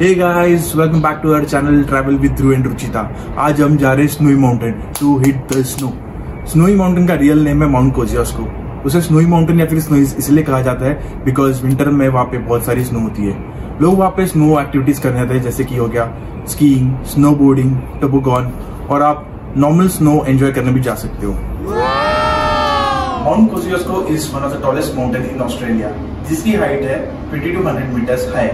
Hey guys welcome back to our channel travel with Dhruv and Ruchita आज हम जा रहे हैं snowy mountain to hit the snow snowy mountain का real name है mount Kosciuszko को उसे स्नोई माउंटेन या फिर स्नो इसलिए कहा जाता है बिकॉज़ विंटर में वहाँ पे बहुत सारी स्नो होती है। लोग वहाँ पे स्नो एक्टिविटीज़ करने आते हैं जैसे कि हो गया स्कीइंग स्नो बोर्डिंग टबुगॉन और आप नॉर्मल स्नो एंजॉय करने भी जा सकते हो। Mount Kosciuszko is one of the tallest mountain in Australia जिसकी हाइट है 2200 मीटर्स हाई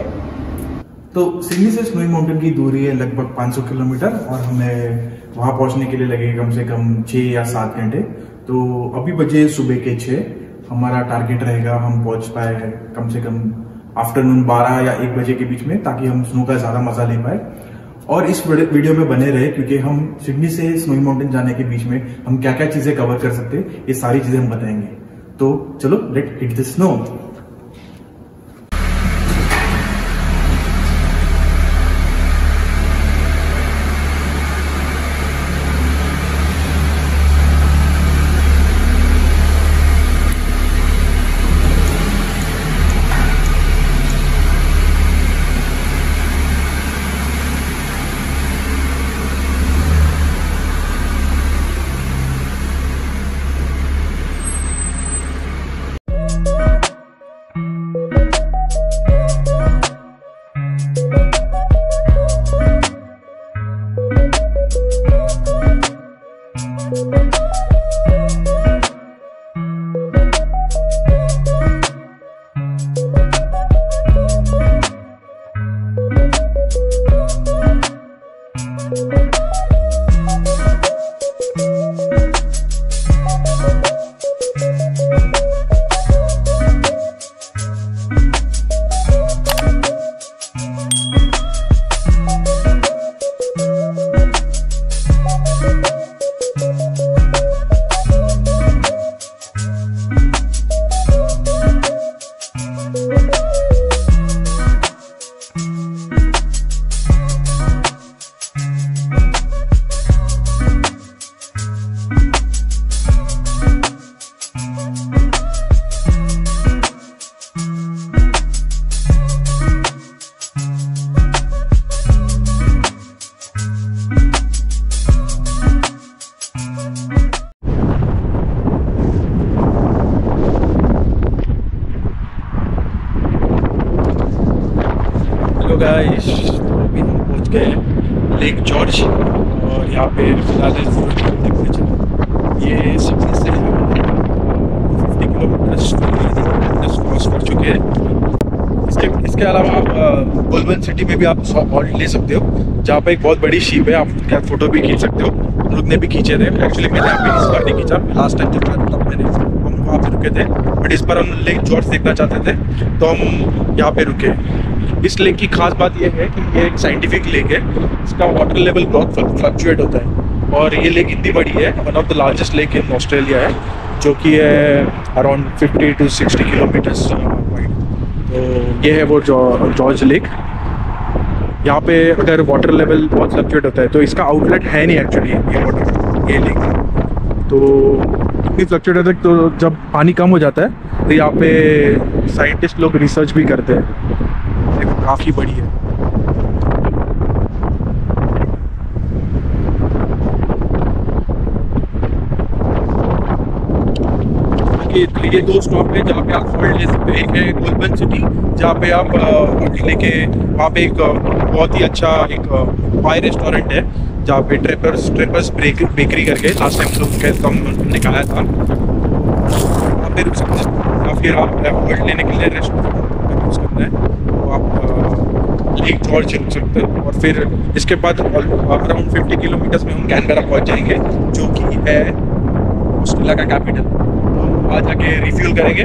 तो सिडनी से स्नोई माउंटेन की दूरी है लगभग 500 किलोमीटर और हमें वहाँ पहुँचने के लिए लगेगा कम से कम छह या सात घंटे। तो अभी बजे सुबह के छह हमारा टारगेट रहेगा हम पहुँच पाए कम से कम आफ्टरनून 12 या एक बजे के बीच में ताकि हम स्नो का ज़्यादा मज़ा ले पाए। और इस वीडियो में बने रहे क्योंकि हम सिडनी से स्नोई माउंटेन जाने के बीच में हम क्या क्या चीज़ें कवर कर सकते ये सारी चीज़ें हम बताएँगे। तो चलो लेट हिट द स्नो तो अभी हम पहुँच गए लेक जॉर्ज और यहाँ पे फ़िलहाल ये सिडनी से फिफ्टी किलोमीटर क्रॉस कर चुके हैं। इसके इसके अलावा आप गोलबन सिटी में भी आप हॉल्ट ले सकते हो। जहाँ पे एक बहुत बड़ी शीप है, आप क्या फ़ोटो भी खींच सकते हो। हम लोग ने भी खींचे थे। एक्चुअली मैंने यहाँ इस बार नहीं खींचा। लास्ट टाइम जब था, तब मैंने हम वहाँ पे रुके थे। बट इस बार हम लेक जॉर्ज देखना चाहते थे तो हम यहाँ पे रुके। इस लेक की खास बात यह है कि ये एक साइंटिफिक लेक है। इसका वाटर लेवल बहुत फ्लक्चुएट होता है। और ये लेक इतनी बड़ी है one of the largest lake in Australia है, जो कि है अराउंड 50 टू 60 किलोमीटर्स तो ये है वो जॉर्ज लेक यहाँ पे अगर वाटर लेवल बहुत फ्लक्चुएट होता है तो इसका आउटलेट है नहीं एक्चुअली ये वाटर ये लेक तो इतनी फ्लक्चुएट होता है तो जब पानी कम हो जाता है तो यहाँ पे साइंटिस्ट लोग रिसर्च भी करते हैं। काफ़ी बड़ी है। ये दो स्टॉप है जहाँ पे आप होल्ड ले सकते हैं एक है गोलबन सिटी जहाँ पे आप लेके वहाँ पे एक बहुत ही अच्छा एक पाई रेस्टोरेंट है, जहाँ पे ट्रेपर्स ट्रेपर्स बेकरी करके लास्ट टाइम लोग तो हमने खाया था। वहाँ पे रुक सकते हैं। या फिर आप होल्ड लेने के लिए रेस्टोरेंट यूज़ करना है। आप लेक जॉर्ज चल सकते हो और फिर इसके बाद अराउंड फिफ्टी किलोमीटर्स में हम कैनबरा पहुँच जाएँगे, जो कि है ऑस्ट्रेलिया का कैपिटल तो वहाँ जाके रिफ्यूल करेंगे।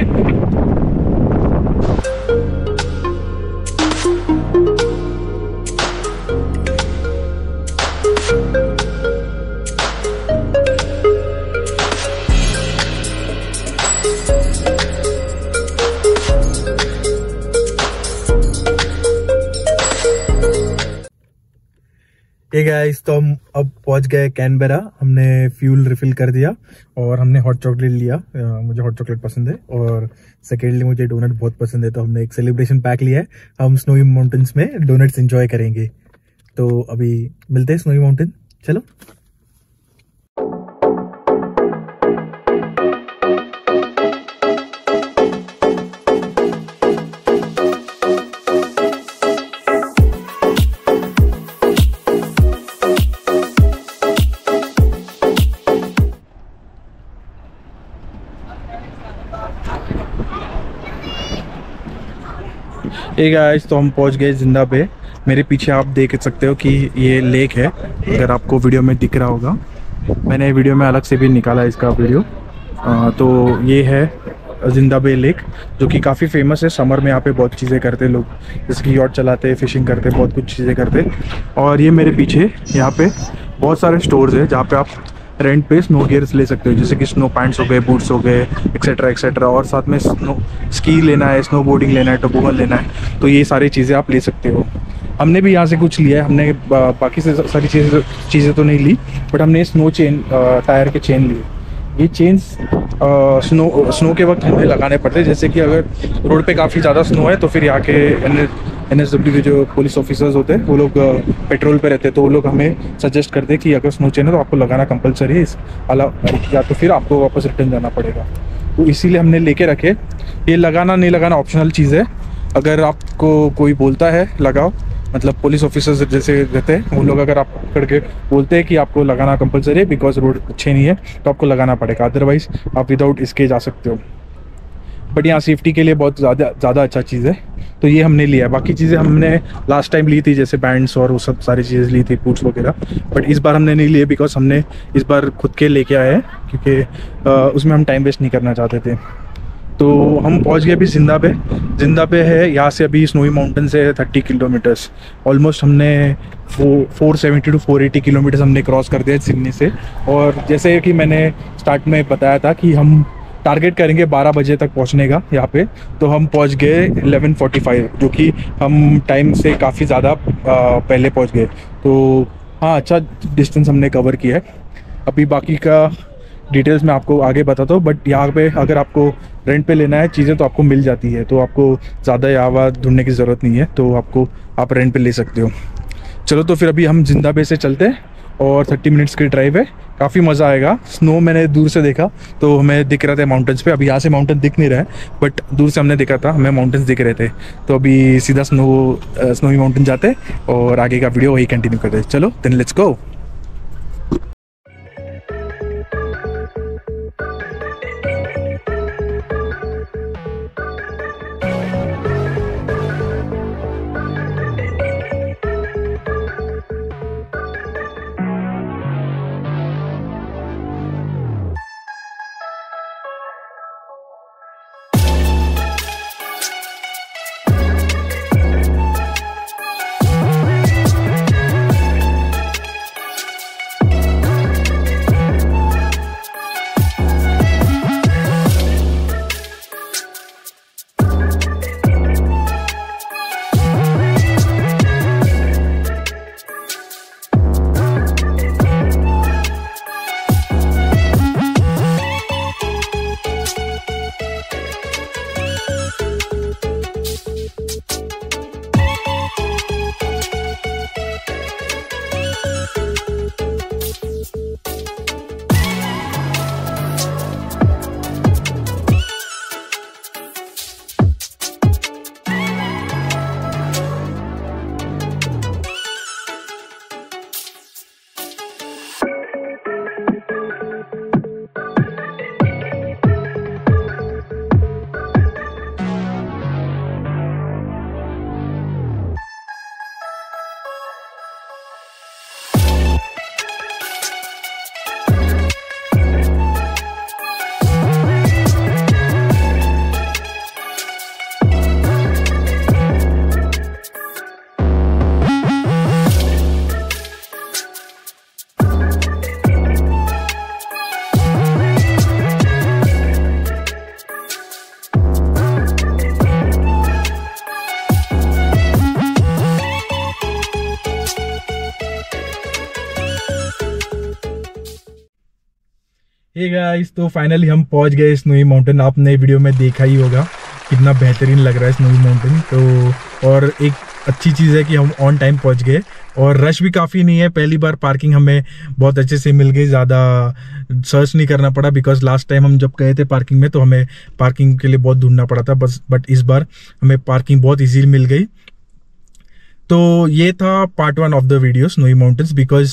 ये गाइस तो हम अब पहुँच गए कैनबेरा हमने फ्यूल रिफिल कर दिया और हमने हॉट चॉकलेट लिया। मुझे हॉट चॉकलेट पसंद है और सेकेंडली मुझे डोनट बहुत पसंद है तो हमने एक सेलिब्रेशन पैक लिया है। हम स्नोई माउंटेन्स में डोनट्स इंजॉय करेंगे। तो अभी मिलते हैं स्नोई माउंटेन चलो। ए गाइस तो हम पहुँच गए ज़िंदा पे। मेरे पीछे आप देख सकते हो कि ये लेक है। अगर आपको वीडियो में दिख रहा होगा। मैंने वीडियो में अलग से भी निकाला इसका वीडियो आ, तो ये है ज़िंदा बे लेक जो कि काफ़ी फ़ेमस है। समर में यहाँ पे बहुत चीज़ें करते लोग। जैसे कि यॉट चलाते फिशिंग करते बहुत कुछ चीज़ें करते। और ये मेरे पीछे यहाँ पे बहुत सारे स्टोर्स है जहाँ पे आप रेंट पे स्नो गियर्स ले सकते हो, जैसे कि स्नो पैंट्स हो गए बूट्स हो गए एक्सेट्रा एक्सेट्रा और साथ में स्नो स्की लेना है स्नो बोर्डिंग लेना है टोबोगन लेना है तो ये सारी चीज़ें आप ले सकते हो। हमने भी यहाँ से कुछ लिया है, हमने बाकी से सारी चीज़ें चीज़ें तो नहीं ली बट हमने स्नो चेन टायर के चेन लिए। ये चेन्स स्नो स्नो के वक्त हमें लगाने पड़ते हैं, जैसे कि अगर रोड पे काफ़ी ज़्यादा स्नो है तो फिर यहाँ के एन एस डब्ल्यू के जो पुलिस ऑफिसर्स होते हैं, वो लोग पेट्रोल पे रहते हैं तो वो लोग हमें सजेस्ट करते हैं कि अगर स्नो चेन है तो आपको लगाना कंपलसरी है इस या तो फिर आपको वापस रिटर्न जाना पड़ेगा। तो इसीलिए हमने लेके रखे। ये लगाना नहीं लगाना ऑप्शनल चीज़ है। अगर आपको कोई बोलता है, लगाओ। मतलब पुलिस ऑफिसर्स जैसे रहते हैं, वो लोग अगर आप पकड़ के बोलते हैं कि आपको लगाना कंपलसरी है बिकॉज़ रोड अच्छे नहीं है तो आपको लगाना पड़ेगा। अदरवाइज़ आप विदाउट इसके जा सकते हो। बट यहाँ सेफ्टी के लिए बहुत ज़्यादा ज़्यादा अच्छा चीज़ है। तो ये हमने लिया। बाकी चीज़ें हमने लास्ट टाइम ली थी, जैसे बैंड्स और वो सब सारी चीज़ें ली थी बूट्स वगैरह। बट इस बार हमने नहीं लिए बिकॉज़ हमने इस बार खुद के लेके आए हैं, क्योंकि उसमें हम टाइम वेस्ट नहीं करना चाहते थे। तो हम पहुँच गए अभी ज़िंदा पे। ज़िंदा पे है, यहाँ से अभी स्नोई माउंटेन से थर्टी किलोमीटर्स ऑलमोस्ट हमने four seventy two four eighty kilometres हमने क्रॉस कर दिया सिडनी से। और जैसे कि मैंने स्टार्ट में बताया था कि हम टारगेट करेंगे 12 बजे तक पहुँचने का यहाँ पे। तो हम पहुँच गए 11:45 जो कि हम टाइम से काफ़ी ज़्यादा पहले पहुँच गए। तो हाँ अच्छा डिस्टेंस हमने कवर किया है। अभी बाकी का डिटेल्स मैं आपको आगे बताता हूँ बट यहाँ पे अगर आपको रेंट पे लेना है चीज़ें तो आपको मिल जाती है। तो आपको ज़्यादा यहाँ ढूँढने की ज़रूरत नहीं है तो आपको आप रेंट पे ले सकते हो। चलो तो फिर अभी हम ज़िंदा बे से चलते हैं। और 30 मिनट्स की ड्राइव है। काफ़ी मज़ा आएगा। स्नो मैंने दूर से देखा तो हमें दिख रहा था माउंटेन्स पे। अभी यहाँ से माउंटेन दिख नहीं रहा है बट दूर से हमने देखा था, हमें माउंटेन्स दिख रहे थे। तो अभी सीधा स्नो स्नोवी माउंटेन जाते और आगे का वीडियो वही कंटिन्यू करते चलो देन लेट्स गो गाइस तो फाइनली हम पहुँच गए स्नोई माउंटेन आपने वीडियो में देखा ही होगा कितना बेहतरीन लग रहा है स्नोई माउंटेन तो और एक अच्छी चीज़ है कि हम ऑन टाइम पहुँच गए और रश भी काफ़ी नहीं है। पहली बार पार्किंग हमें बहुत अच्छे से मिल गई, ज़्यादा सर्च नहीं करना पड़ा बिकॉज़ लास्ट टाइम हम जब गए थे पार्किंग में तो हमें पार्किंग के लिए बहुत ढूंढना पड़ा था। बस बट इस बार हमें पार्किंग बहुत ईजी मिल गई। तो ये था part one of the video snowy mountains because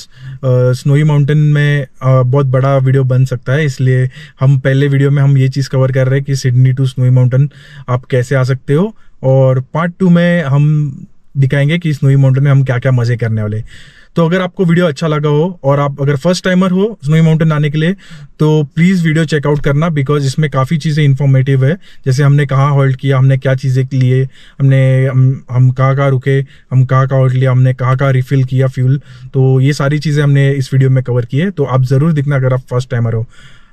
snowy mountain में uh, बहुत बड़ा वीडियो बन सकता है इसलिए हम पहले वीडियो में हम ये चीज़ कवर कर रहे हैं कि सिडनी टू स्नोई माउंटेन आप कैसे आ सकते हो और पार्ट टू में हम दिखाएँगे कि स्नोई माउंटेन में हम क्या क्या मज़े करने वाले तो अगर आपको वीडियो अच्छा लगा हो और आप अगर फ़र्स्ट टाइमर हो स्नोई माउंटेन आने के लिए तो प्लीज़ वीडियो चेकआउट करना बिकॉज़ इसमें काफ़ी चीज़ें इन्फॉर्मेटिव है। जैसे हमने कहाँ होल्ड किया हमने क्या चीज़ें लिए हमने हम, हम कहाँ कहाँ रुके हम कहाँ कहाँ होल्ड लिया हमने कहाँ कहाँ रिफिल किया फ्यूल तो ये सारी चीज़ें हमने इस वीडियो में कवर की है तो आप ज़रूर दिखना अगर आप फ़र्स्ट टाइमर हो।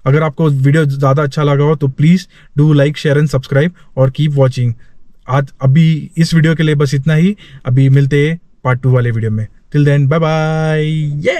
अगर आपको वीडियो ज़्यादा अच्छा लगा हो तो please do like share and subscribe और कीप वॉचिंग आज अभी इस वीडियो के लिए बस इतना ही। अभी मिलते हैं पार्ट टू वाले वीडियो में। टिल देन बाय बाय ये